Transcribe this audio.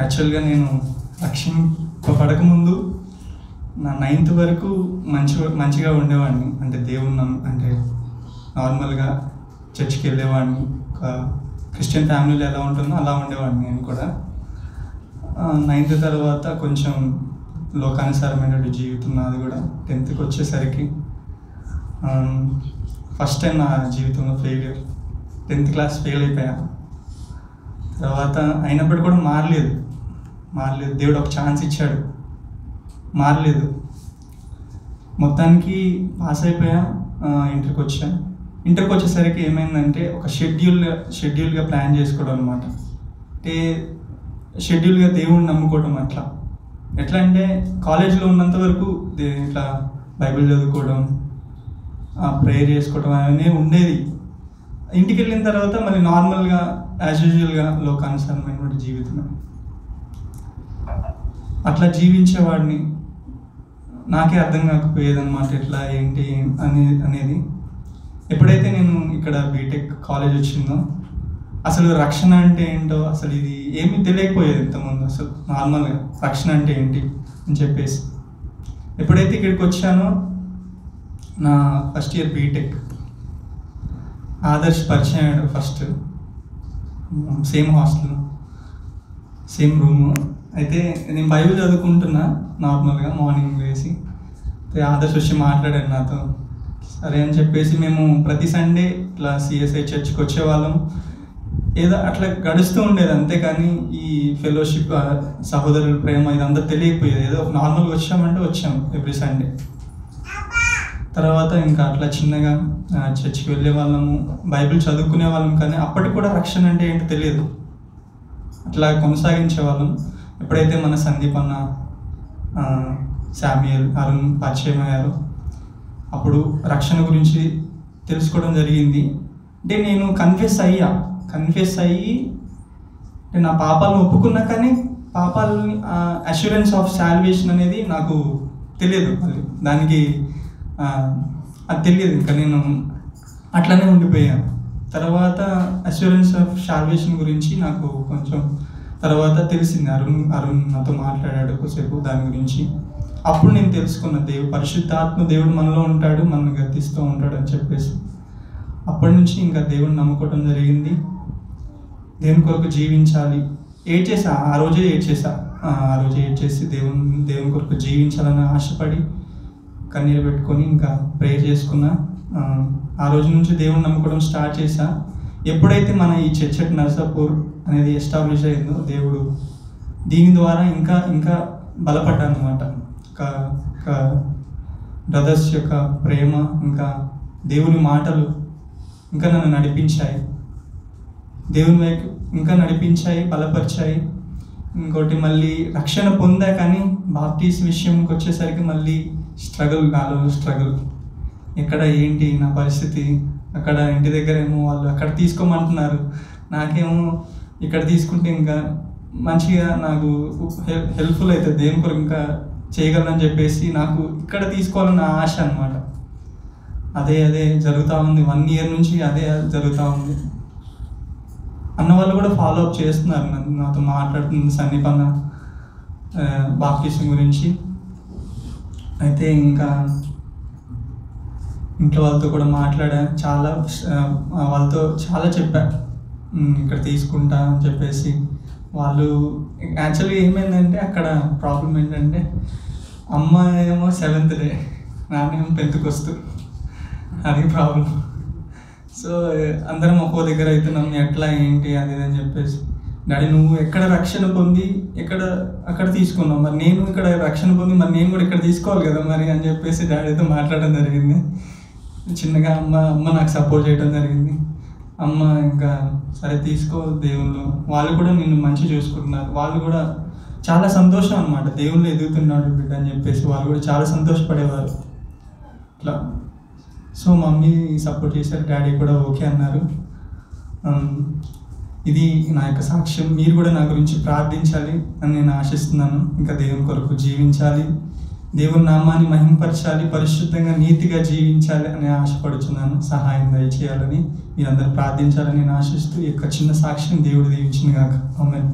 యాక్చువల్గా నేను రక్షణ పడకముందు నా నైన్త్ వరకు మంచి మంచిగా ఉండేవాడిని. అంటే దేవుని అంటే నార్మల్గా చర్చ్కి వెళ్ళేవాడిని. ఒక క్రిస్టియన్ ఫ్యామిలీలో ఎలా ఉంటుందో అలా ఉండేవాడిని నేను కూడా. నైన్త్ తర్వాత కొంచెం లోకానుసారమైన జీవితం నాది కూడా టెన్త్కి వచ్చేసరికి ఫస్ట్ టైం నా జీవితంలో ఫెయిల్యూర్ టెన్త్ క్లాస్ ఫెయిల్ అయిపోయాను తర్వాత అయినప్పటికీ కూడా మారలేదు. మారలేదు. దేవుడు ఒక ఛాన్స్ ఇచ్చాడు. మారలేదు. మొత్తానికి పాస్ అయిపోయా. ఇంటర్కి వచ్చా. ఇంటర్కి వచ్చేసరికి ఏమైందంటే ఒక షెడ్యూల్గా షెడ్యూల్గా ప్లాన్ చేసుకోవడం అనమాట అంటే షెడ్యూల్గా దేవుడిని నమ్ముకోవడం అట్లా. ఎట్లా అంటే కాలేజీలో ఉన్నంత వరకు దే- ఇట్లా బైబిల్ చదువుకోవడం ప్రేయర్ చేసుకోవడం అవన్నీ ఉండేది. ఇంటికి వెళ్ళిన తర్వాత మళ్ళీ నార్మల్గా యాజ్ యూజువల్గా లోకానుసారమైనటువంటి జీవితం. అట్లా జీవించేవాడిని. నాకే అర్థం కాకపోయేది అనమాట ఎట్లా ఏంటి అనే అనేది. ఎప్పుడైతే నేను ఇక్కడ బీటెక్ కాలేజ్ వచ్చిందో అసలు రక్షణ అంటే ఏంటో అసలు ఇది ఏమీ తెలియకపోయేది ఇంతకుముందు. అసలు నార్మల్గా రక్షణ అంటే ఏంటి అని చెప్పేసి. ఎప్పుడైతే ఇక్కడికి వచ్చానో నా ఫస్ట్ ఇయర్ బీటెక్ ఆదర్శ్ పరిచయం అయ్యాడు first same hostel same room అయితే నేను బైబిల్ చదువుకుంటున్నా నార్మల్గా మార్నింగ్ వేసి అయితే ఆదర్శ్ వచ్చి మాట్లాడాడు నాతో. సరే అని చెప్పేసి మేము ప్రతి సండే ఇట్లా సిఎస్ఐ చర్చ్కి వచ్చేవాళ్ళం. ఏదో అట్లా గడుస్తూ ఉండేది అంతేకాని ఈ ఫెలోషిప్ సహోదరుల ప్రేమ ఇదంతా తెలియకపోయేది. ఏదో నార్మల్గా వచ్చామంటే వచ్చాం ఎవ్రీ సండే. తర్వాత ఇంకా అట్లా చిన్నగా చర్చికి వెళ్ళే వాళ్ళము బైబిల్ చదువుకునే వాళ్ళం కానీ అప్పటికి కూడా రక్షణ అంటే ఏంటో తెలియదు. అట్లా కొనసాగించే వాళ్ళం ఎప్పుడైతే మన సందీప్ అన్న శామ్యుయల్ అరుణ్ పరిచయం అయ్యారో అప్పుడు రక్షణ గురించి తెలుసుకోవడం జరిగింది. అంటే నేను కన్ఫ్యూస్ అయ్యా కన్ఫ్యూస్ అయ్యి అంటే నా పాపాలను ఒప్పుకున్నా కానీ పాపాలని అష్యూరెన్స్ ఆఫ్ శాల్వేషన్ అనేది నాకు తెలియదు మళ్ళీ. దానికి అది తెలియదు. ఇంకా నేను అట్లనే ఉండిపోయాను. తర్వాత అష్యూరెన్స్ ఆఫ్ శాల్వేషన్ గురించి నాకు కొంచెం తర్వాత తెలిసింది అరుణ్ అరుణ్ నాతో మాట్లాడాడు ఒకసేపు దాని గురించి. అప్పుడు నేను తెలుసుకున్న దేవు పరిశుద్ధాత్మ దేవుడు మనలో ఉంటాడు మనల్ని గర్తిస్తూ ఉంటాడు అని చెప్పేసి. అప్పటి నుంచి ఇంకా దేవుడిని నమ్ముకోవడం జరిగింది. దేవుని కొరకు జీవించాలి. ఏడ్చేసా? ఆ రోజే ఏడ్చేసా? ఆ ఆ రోజే ఏడ్చేసి దేవుని దేవుని కొరకు జీవించాలని ఆశపడి కన్నీరు పెట్టుకొని ఇంకా ప్రేయర్ చేసుకున్నా. ఆ, రోజు నుంచి దేవుని నమ్ముకోవడం స్టార్ట్ చేశాను ఎప్పుడైతే మన ఈ చర్చట్ నర్సాపూర్ అనేది ఎస్టాబ్లిష్ అయిందో దేవుడు దీని ద్వారా ఇంకా ఇంకా బలపడ్డాను అనమాట బ్రదర్స్ యొక్క ప్రేమ ఇంకా దేవుని మాటలు ఇంకా నన్ను నడిపించాయి. దేవుని వైపు ఇంకా నడిపించాయి బలపరిచాయి. ఇంకోటి మళ్ళీ రక్షణ పొందా కానీ బాప్టీస్ విషయంకి వచ్చేసరికి మళ్ళీ స్ట్రగుల్ నాలో స్ట్రగుల్. ఎక్కడ ఏంటి నా పరిస్థితి? అక్కడ ఇంటి దగ్గర ఏమో వాళ్ళు అక్కడ తీసుకోమంటున్నారు. నాకేమో ఇక్కడ తీసుకుంటే ఇంకా మంచిగా నాకు హెల్ హెల్ప్ఫుల్ అవుతుంది. దేని కొరకు ఇంకా చేయగలనని చెప్పేసి నాకు ఇక్కడ తీసుకోవాలన్న ఆశ అనమాట అదే అదే జరుగుతూ ఉంది. వన్ ఇయర్ నుంచి అదే జరుగుతూ ఉంది. అన్న వాళ్ళు కూడా ఫాలో అప్ చేస్తున్నారు నన్ను. నాతో మాట్లాడుతుంది సన్నిపన్న బాప్టిజం గురించి. అయితే ఇంకా ఇంట్లో వాళ్ళతో కూడా మాట్లాడా చాలా వాళ్ళతో చాలా చెప్పా. ఇక్కడ తీసుకుంటా అని చెప్పేసి. వాళ్ళు యాక్చువల్గా ఏమైందంటే అక్కడ ప్రాబ్లం ఏంటంటే అమ్మ ఏమో సెవెంత్ డే నాన్నేమో టెన్త్కి వస్తూ. అది ప్రాబ్లం సో అందరం ఒక్కో దగ్గర అవుతున్నాం ఎట్లా ఏంటి అది అని చెప్పేసి. డాడీ నువ్వు ఎక్కడ రక్షణ పొంది ఎక్కడ అక్కడ తీసుకున్నావు? మరి నేను ఇక్కడ రక్షణ పొంది మరి నేను కూడా ఇక్కడ తీసుకోవాలి కదా మరి అని చెప్పేసి డాడీతో మాట్లాడడం జరిగింది. చిన్నగా అమ్మ అమ్మ నాకు సపోర్ట్ చేయడం జరిగింది. అమ్మ ఇంకా సరే తీసుకో దేవుళ్ళు వాళ్ళు కూడా నిన్ను మంచి చూసుకుంటున్నారు. వాళ్ళు కూడా చాలా సంతోషం అనమాట దేవుళ్ళు ఎదుగుతున్నాడు బిడ్డ అని చెప్పేసి వాళ్ళు కూడా చాలా సంతోషపడేవారు. ఇట్లా. సో మమ్మీ సపోర్ట్ చేశారు. డాడీ కూడా ఓకే అన్నారు. ఇది నా యొక్క సాక్ష్యం. మీరు కూడా నా గురించి ప్రార్థించాలి అని నేను ఆశిస్తున్నాను. ఇంకా దేవుని కొరకు జీవించాలి. దేవుని నామాన్ని మహింపరచాలి పరిశుద్ధంగా నీతిగా జీవించాలి అని ఆశపడుచున్నాను. సహాయం దయచేయాలని మీరందరూ ప్రార్థించాలని నేను ఆశిస్తూ ఈ యొక్క చిన్న సాక్ష్యం దేవుడు దీవించిన కాక ఆమె